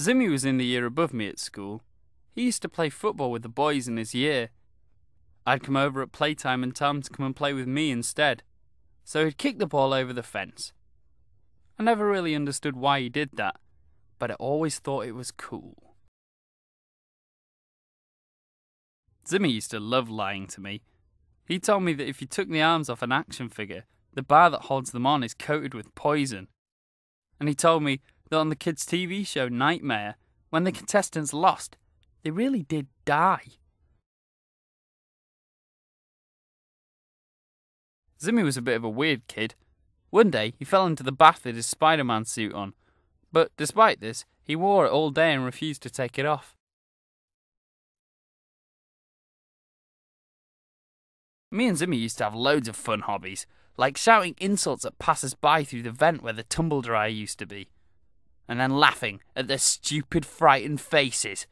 Zimmy was in the year above me at school. He used to play football with the boys in his year. I'd come over at playtime and tell him to come and play with me instead. So he'd kick the ball over the fence. I never really understood why he did that, but I always thought it was cool. Zimmy used to love lying to me. He told me that if you took the arms off an action figure, the bar that holds them on is coated with poison. And he told me that on the kids' TV show Knightmare, when the contestants lost, they really did die. Zimmy was a bit of a weird kid. One day, he fell into the bath with his Spider Man suit on, but despite this, he wore it all day and refused to take it off. Me and Zimmy used to have loads of fun hobbies, like shouting insults at passers by through the vent where the tumble dryer used to be, and then laughing at their stupid, frightened faces